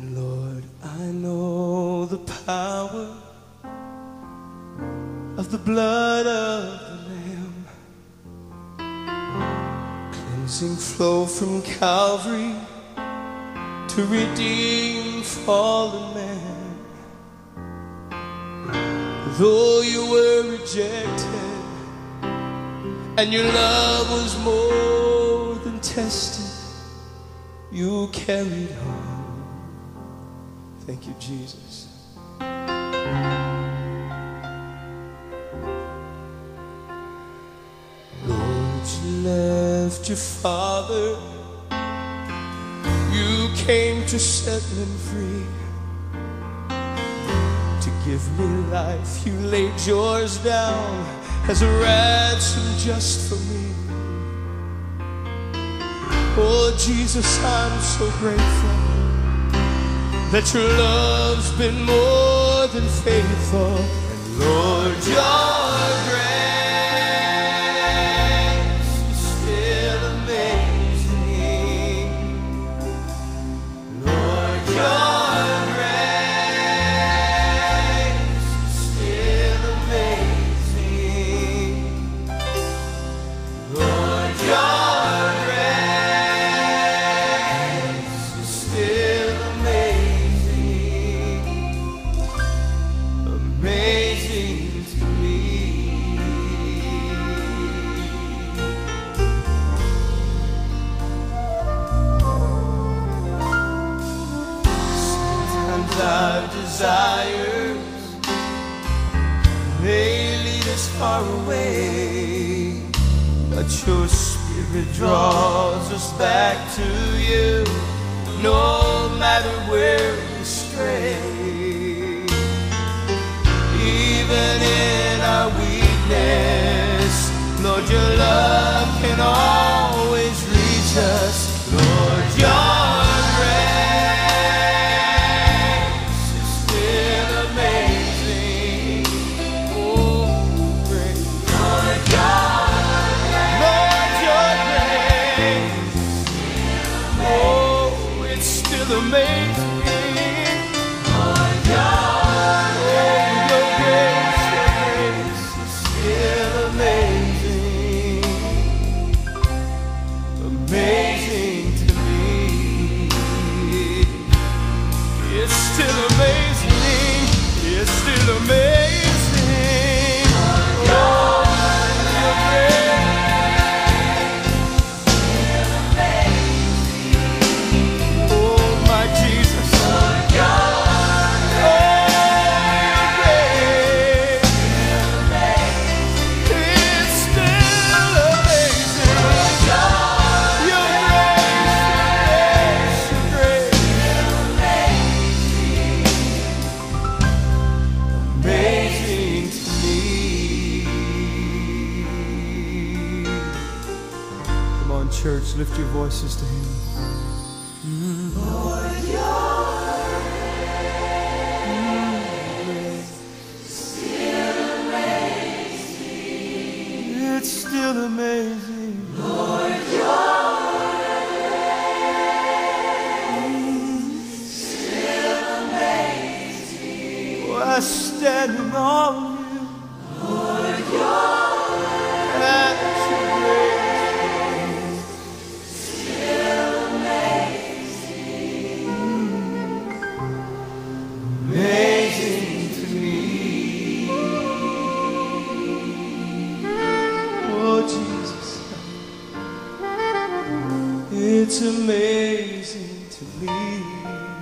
And Lord, I know the power of the blood of the Lamb, cleansing flow from Calvary to redeem fallen man. Though you were rejected and your love was more than tested, you carried on. Thank you, Jesus. Lord, you left your father. You came to set me free. To give me life, you laid yours down as a ransom just for me. Oh, Jesus, I'm so grateful that your love's been more than faithful. And Lord, your grace amazing to me. Sometimes our desires may lead us far away, but your spirit draws us back to you, no matter can always reach us. Lord, Sister Lord Lord your grace is still amazing. Church, lift your voices to Him. Lord your amazing still amazing. It's still amazing. Oh, I stand awe It's amazing to me.